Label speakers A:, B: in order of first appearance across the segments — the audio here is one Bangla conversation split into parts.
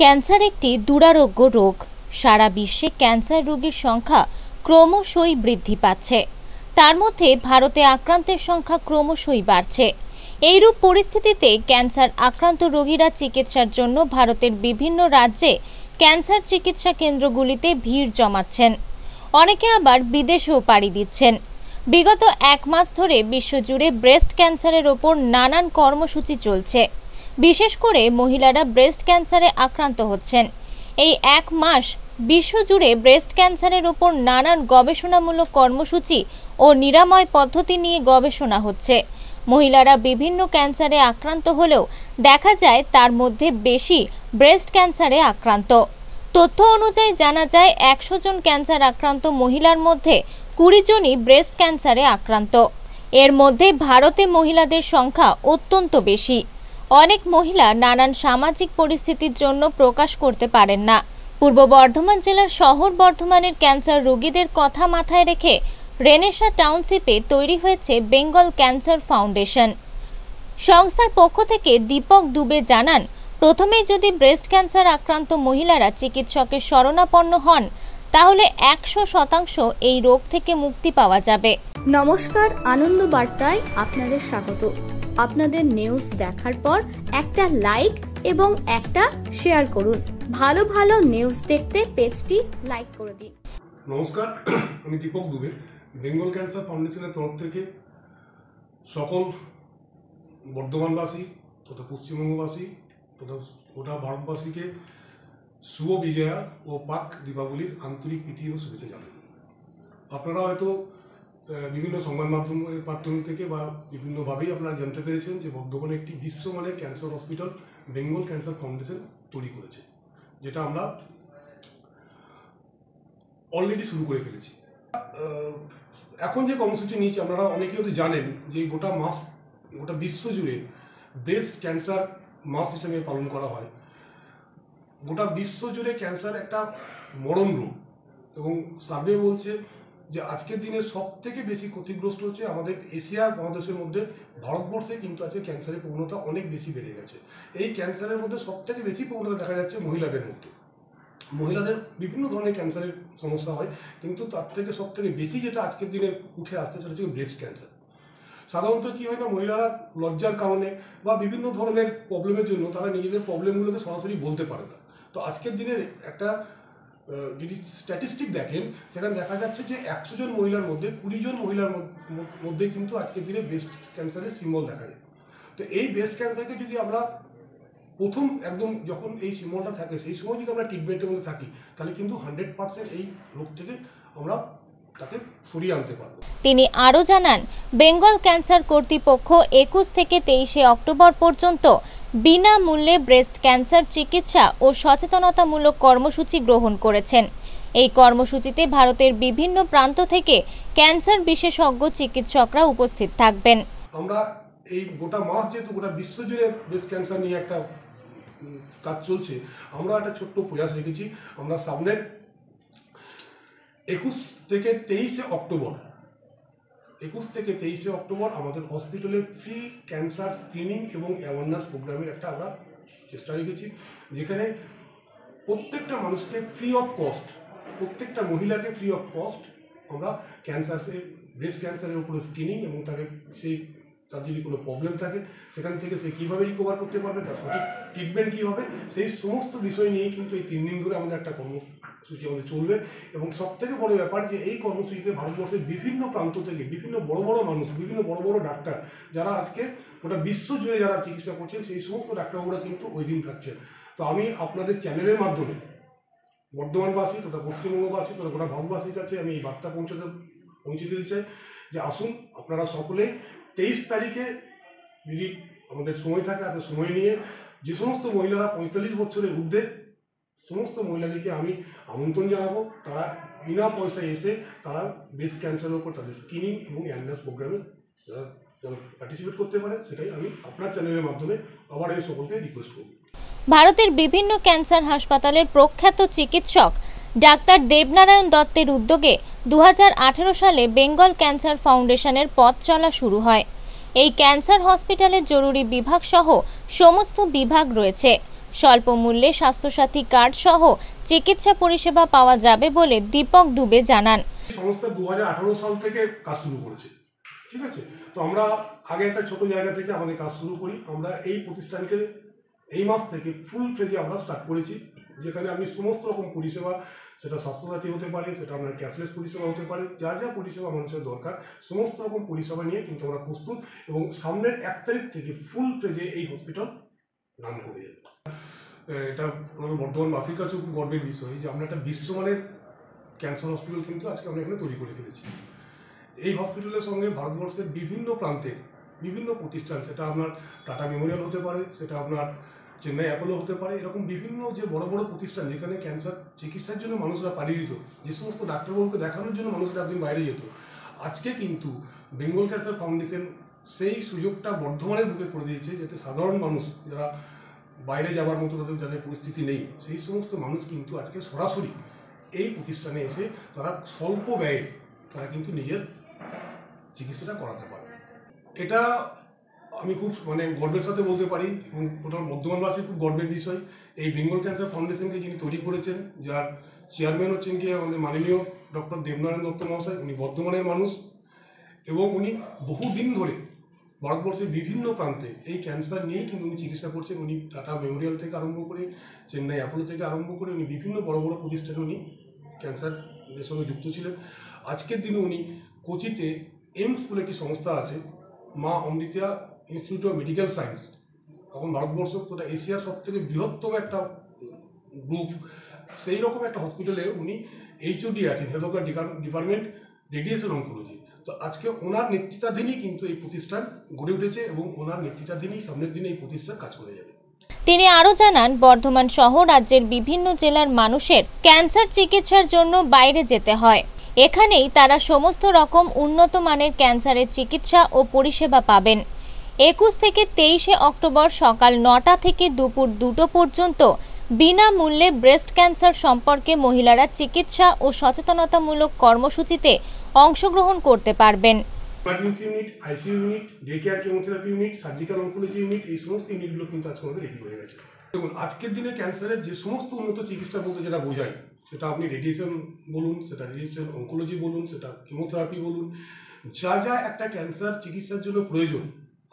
A: ক্যান্সার একটি দুরারোগ্য রোগ। সারা বিশ্বে ক্যান্সার রোগীর সংখ্যা ক্রমশই বৃদ্ধি পাচ্ছে। তার মধ্যে ভারতে আক্রান্তের সংখ্যা ক্রমশই বাড়ছে। এইরূপ পরিস্থিতিতে ক্যান্সার আক্রান্ত রোগীরা চিকিৎসার জন্য ভারতের বিভিন্ন রাজ্যে ক্যান্সার চিকিৎসা কেন্দ্রগুলিতে ভিড় জমাচ্ছেন। অনেকে আবার বিদেশেও পাড়ি দিচ্ছেন। বিগত এক মাস ধরে বিশ্বজুড়ে ব্রেস্ট ক্যান্সারের ওপর নানান কর্মসূচি চলছে। বিশেষ করে মহিলারা ব্রেস্ট ক্যান্সারে আক্রান্ত হচ্ছেন। এই এক মাস বিশ্বজুড়ে ব্রেস্ট ক্যান্সারের ওপর নানান গবেষণামূলক কর্মসূচি ও নিরাময় পদ্ধতি নিয়ে গবেষণা হচ্ছে। মহিলারা বিভিন্ন ক্যান্সারে আক্রান্ত হলেও দেখা যায় তার মধ্যে বেশি ব্রেস্ট ক্যান্সারে আক্রান্ত। তথ্য অনুযায়ী জানা যায়, একশো জন ক্যান্সার আক্রান্ত মহিলার মধ্যে কুড়ি জনই ব্রেস্ট ক্যান্সারে আক্রান্ত। এর মধ্যে ভারতে মহিলাদের সংখ্যা অত্যন্ত বেশি। অনেক মহিলা নানান সামাজিক পরিস্থিতির জন্য প্রকাশ করতে পারেন না। পূর্ব বর্ধমান জেলার শহর বর্ধমানের ক্যান্সার রোগীদের কথা মাথায় রেখে রেনেসা টাউনশিপে তৈরি হয়েছে বেঙ্গল ক্যান্সার ফাউন্ডেশন। সংস্থার পক্ষ থেকে দীপক দুবে জানান, প্রথমেই যদি ব্রেস্ট ক্যান্সার আক্রান্ত মহিলারা চিকিৎসকের শরণাপন্ন হন, তাহলে একশো শতাংশ এই রোগ থেকে মুক্তি পাওয়া যাবে।
B: নমস্কার, আনন্দ বার্তায় আপনাদের স্বাগত। আপনাদের নিউজ দেখার পর একটা লাইক এবং একটা শেয়ার করুন। ভালো ভালো নিউজ দেখতে পেজটি লাইক করে দিন।
C: নমস্কার, আমি দীপক দুবে। বেঙ্গল ক্যান্সার ফাউন্ডেশনের তরফ থেকে সকল বর্ধমানবাসী তথা পশ্চিমবঙ্গবাসী তথা গোটা ভারতবাসীকে শুভ বিজয়া ও পাক দীপাবলির আন্তরিক প্রীতি ও শুভেচ্ছা জানাই। আপনারা হয়তো বিভিন্ন সংবাদ মাধ্যমের মাধ্যম থেকে বা বিভিন্নভাবেই আপনারা জানতে পেরেছেন যে বর্ধমানে একটি বিশ্বমানের cancer hospital, Bengal cancer foundation তৈরি করেছে, যেটা আমরা অলরেডি শুরু করে ফেলেছি। এখন যে কর্মসূচি নিয়েছি, আপনারা অনেকেই হয়তো জানেন যে গোটা মাস গোটা বিশ্ব জুড়ে ব্রেস্ট ক্যান্সার মাস হিসেবে পালন করা হয়। গোটা বিশ্ব জুড়ে ক্যান্সার একটা মরণ রোগ এবং সার্ভে বলছে যে আজকের দিনে সব থেকে বেশি ক্ষতিগ্রস্ত হচ্ছে আমাদের এশিয়া মহাদেশের মধ্যে, ভারতবর্ষে কিন্তু আজকে ক্যান্সারের প্রবণতা অনেক বেশি বেড়ে গেছে। এই ক্যান্সারের মধ্যে সব থেকে বেশি প্রবণতা দেখা যাচ্ছে মহিলাদের মধ্যে। মহিলাদের বিভিন্ন ধরনের ক্যান্সারের সমস্যা হয়, কিন্তু তার থেকে সব থেকে বেশি যেটা আজকের দিনে উঠে আসছে সেটা হচ্ছে ব্রেস্ট ক্যান্সার। সাধারণত কি হয় না, মহিলারা লজ্জার কারণে বা বিভিন্ন ধরনের প্রবলেমের জন্য তারা নিজেদের প্রবলেমগুলোকে সরাসরি বলতে পারে না। তো আজকের দিনের একটা যদি স্ট্যাটিস্টিক দেখেন সেখানে দেখা যাচ্ছে যে একশো জন মহিলার মধ্যে, কুড়ি জন মহিলার মধ্যে কিন্তু আজকের দিনে ব্রেস্ট ক্যান্সারের সিম্বল দেখা যায়। তো এই ব্রেস্ট ক্যান্সারকে যদি আমরা প্রথম একদম যখন এই সিম্বলটা থাকে, সেই সময় যদি আমরা ট্রিটমেন্টের মধ্যে থাকি, তাহলে কিন্তু হান্ড্রেড পার্সেন্ট এই রোগ থেকে আমরা সরিয়ে আনতে পারব।
A: তিনি আরও জানান, বেঙ্গল ক্যান্সার কর্তৃপক্ষ একুশ থেকে তেইশে অক্টোবর পর্যন্ত বিনামূল্যে ব্রেস্ট ক্যান্সার চিকিৎসা ও সচেতনতামূলক কর্মসূচি গ্রহণ করেছেন। এই কর্মসূচিতে ভারতের বিভিন্ন প্রান্ত থেকে ক্যান্সার বিশেষজ্ঞ চিকিৎসকরা উপস্থিত থাকবেন।
C: আমরা এই গোটা মাস যেহেতু গোটা বিশ্ব জুড়ে ব্রেস্ট ক্যান্সার নিয়ে একটা কাজ চলছে, আমরা একটা ছোট্ট প্রয়াস রেখেছি। আমরা সামনের একুশ থেকে তেইশে অক্টোবর একুশ থেকে তেইশে অক্টোবর আমাদের হসপিটালে ফ্রি ক্যান্সার স্ক্রিনিং এবং অ্যাওয়ারনেস প্রোগ্রামের একটা আমরা চেষ্টা রেখেছি, যেখানে প্রত্যেকটা মানুষকে ফ্রি অফ কস্ট প্রত্যেকটা মহিলাকে ফ্রি অফ কস্ট আমরা ক্যান্সারের ব্রেস্ট ক্যান্সারের উপরে স্ক্রিনিং এবং তাকে সেই, তার যদি কোনো প্রবলেম থাকে, সেখান থেকে সে কীভাবে রিকভার করতে পারবে, তার সঠিক ট্রিটমেন্ট কী হবে, সেই সমস্ত বিষয় নিয়ে কিন্তু এই তিন দিন ধরে আমাদের একটা কর্মসূচি আমাদের চলবে এবং সব থেকে বড় ব্যাপার যে এই কর্মসূচিতে ভারতবর্ষের বিভিন্ন প্রান্ত থেকে বিভিন্ন বড় বড় মানুষ, বিভিন্ন বড় বড় ডাক্তার যারা আজকে গোটা বিশ্ব জুড়ে যারা চিকিৎসা করছেন, সেই সমস্ত ডাক্তারবাবুরা কিন্তু ওই দিন থাকছেন। তো আমি আপনাদের চ্যানেলের মাধ্যমে বর্ধমানবাসী তথা পশ্চিমবঙ্গবাসী তথা গোটা ভারতবাসীর কাছে আমি এই বার্তা পৌঁছাতে, পৌঁছে দিতে চাই যে আসুন, আপনারা সকলে তেইশ তারিখে যদি আমাদের সময় থাকে আপনার সময় নিয়ে যে সমস্ত মহিলারা পঁয়তাল্লিশ বছরের ঊর্ধ্বে সমস্ত মহিলাদেরকে আমি আমন্ত্রণ জানাব। তারা বিনা পয়সায় এসে তারা ব্রেস্ট ক্যান্সারের উপর তাদের স্ক্রিনিং এবং অ্যান্ডাস প্রোগ্রামে যারা পার্টিসিপেট করতে পারে, সেটাই আমি আপনার চ্যানেলের মাধ্যমে আবার এই সকলকে রিকোয়েস্ট করব।
A: ভারতের বিভিন্ন ক্যান্সার হাসপাতালের প্রখ্যাত চিকিৎসক ডাক্তার দেবনারায়ণ দত্তের উদ্যোগে দু হাজার আঠারো সালে বেঙ্গল ক্যান্সার ফাউন্ডেশনের পথ চলা শুরু হয়। এই ক্যান্সার হসপিটালের জরুরি বিভাগ সহ সমস্ত বিভাগ রয়েছে। স্বল্প মূল্যে স্বাস্থ্যসাথী কার্ড সহ চিকিৎসা পরিষেবা পাওয়া যাবে বলে দীপক দুবে জানান।
C: সংস্থা দু সাল থেকে কাজ শুরু করেছে, ঠিক আছে? তো আমরা আগে একটা ছোট জায়গা থেকে আমাদের কাজ শুরু করি। আমরা এই প্রতিষ্ঠানকে এই মাস থেকে ফুল ফ্লেজে আমরা স্টার্ট করেছি, যেখানে আমি সমস্ত রকম পরিষেবা, সেটা স্বাস্থ্যসাথী হতে পারে, সেটা আপনার ক্যাশলেস পরিষেবা হতে পারে, যা যা পরিষেবা মানুষের দরকার, সমস্ত রকম পরিষেবা নিয়ে কিন্তু আমরা প্রস্তুত এবং সামনের এক তারিখ থেকে ফুল ফ্লেজে এই হসপিটাল রান করে যাবে এটা আমাদের বর্ধমানবাসীর কাছেও খুব গর্বের বিষয় যে আমরা একটা বিশ্বমানের ক্যান্সার হসপিটাল কিন্তু আজকে আমরা এখানে তৈরি করে ফেলেছি। এই হসপিটালের সঙ্গে ভারতবর্ষের বিভিন্ন প্রান্তে বিভিন্ন প্রতিষ্ঠান, সেটা আপনার টাটা মেমোরিয়াল হতে পারে, সেটা আপনার চেন্নাই অ্যাপোলো হতে পারে, এরকম বিভিন্ন যে বড় বড় প্রতিষ্ঠান যেখানে ক্যান্সার চিকিৎসার জন্য মানুষরা পালিয়ে যেত, যে সমস্ত ডাক্তারবাবুকে দেখানোর জন্য মানুষরা একদিন বাইরে যেত। আজকে কিন্তু বেঙ্গল ক্যান্সার ফাউন্ডেশন সেই সুযোগটা বর্ধমানের বুকে করে দিয়েছে যাতে সাধারণ মানুষ যারা বাইরে যাওয়ার মতো তাদের যাদের পরিস্থিতি নেই, সেই সমস্ত মানুষ কিন্তু আজকে সরাসরি এই প্রতিষ্ঠানে এসে তারা স্বল্প ব্যয়ে তারা কিন্তু নিজের চিকিৎসাটা করাতে পারে এটা আমি খুব মানে গর্বের সাথে বলতে পারি এবং টোটাল বর্ধমানবাসীর খুব গর্বের বিষয়। এই বেঙ্গল ক্যান্সার ফাউন্ডেশনকে যিনি তৈরি করেছেন, যার চেয়ারম্যান হচ্ছেন কি আমাদের মাননীয় ডক্টর দেবনারায়ণ দত্ত মহাশয়, উনি বর্ধমানের মানুষ এবং উনি বহুদিন ধরে ভারতবর্ষের বিভিন্ন প্রান্তে এই ক্যান্সার নিয়েই কিন্তু উনি চিকিৎসা করছেন। উনি টাটা মেমোরিয়াল থেকে আরম্ভ করে চেন্নাই অ্যাপোলো থেকে আরম্ভ করে উনি বিভিন্ন বড় বড় প্রতিষ্ঠানে উনি ক্যান্সারের সঙ্গে যুক্ত ছিলেন। আজকের দিনে উনি কোচিতে এইমস বলে একটি সংস্থা আছে, মা Amrita institute of medical science এখন ভারতবর্ষ তথা এশিয়ার সব থেকে বৃহত্তম একটা গ্রুপ সেই রকম একটা হসপিটালে উনি এইচওডি আছেন head of the department radiation oncology তো আজকে ওনার নেতৃত্বাধীনই কিন্তু এই প্রতিষ্ঠান গড়ে উঠেছে এবং ওনার নেতৃত্বাধীনই সামনের দিনে এই প্রতিষ্ঠান কাজ করে যাবে।
A: তিনি আরও জানান, বর্ধমান সহ রাজ্যের বিভিন্ন জেলার মানুষের ক্যান্সার চিকিৎসার জন্য বাইরে যেতে হয়। এখানেই তারা সমস্ত রকম উন্নত মানের ক্যান্সারের চিকিৎসা ও পরিষেবা পাবেন। একুশ থেকে তেইশে অক্টোবর সকাল নটা থেকে দুপুর দুটো পর্যন্ত বিনামূল্যে ব্রেস্ট ক্যান্সার সম্পর্কে মহিলারা চিকিৎসা ও সচেতনতামূলক কর্মসূচিতে অংশগ্রহণ করতে পারবেন।
C: Emergency unit ICU unit day care chemotherapy unit surgical oncology unit এই সমস্ত ইউনিটগুলো কিন্তু আজকে আমাদের রেডি হয়ে গেছে। দেখুন আজকের দিনে ক্যান্সারের যে সমস্ত উন্নত চিকিৎসা বলতে যেটা বোঝায় সেটা আপনি রেডিয়েশন বলুন সেটা রেডিয়েশন অঙ্কোলজি বলুন সেটা কেমোথেরাপি বলুন যা যা একটা ক্যান্সার চিকিৎসার জন্য প্রয়োজন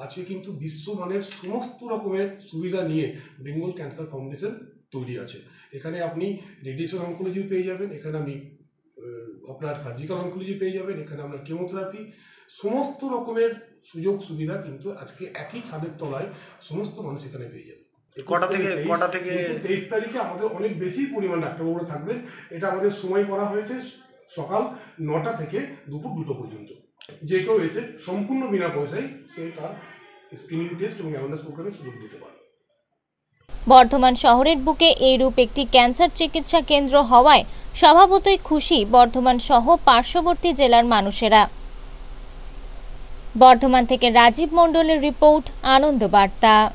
C: আজকে কিন্তু বিশ্বমানের সমস্ত রকমের সুবিধা নিয়ে বেঙ্গল ক্যান্সার ফাউন্ডেশন তৈরি আছে। এখানে আপনি রেডিয়েশন অঙ্কোলজিও পেয়ে যাবেন এখানে আপনি আপনার সার্জিক্যাল অঙ্কোলজি পেয়ে যাবেন এখানে আপনার কেমোথেরাপি সমস্ত রকমের সুযোগ সুবিধা কিন্তু আজকে একই ছাদের তলায় সমস্ত মানুষ এখানে পেয়ে যাবে।
D: কটা থেকে- কটা থেকে-
C: তেইশ তারিখে আমাদের অনেক বেশি পরিমাণ ডাক্তারবাবুরা থাকবেন। এটা আমাদের সময় করা হয়েছে সকাল নটা থেকে দুপুর দুটো পর্যন্ত। যে কেউ এসে সম্পূর্ণ বিনা পয়সায় সে তার স্ক্রিনিং টেস্ট এবং অ্যাওয়ারনেস প্রোগ্রামে সুযোগ দিতে পারে
A: বর্ধমান শহরের বুকে এইরূপ একটি ক্যান্সার চিকিৎসা কেন্দ্র হওয়ায় স্বভাবতই খুশি বর্ধমান সহ পার্শ্ববর্তী জেলার মানুষেরা। বর্ধমান থেকে রাজীব মণ্ডলের রিপোর্ট, আনন্দ বার্তা।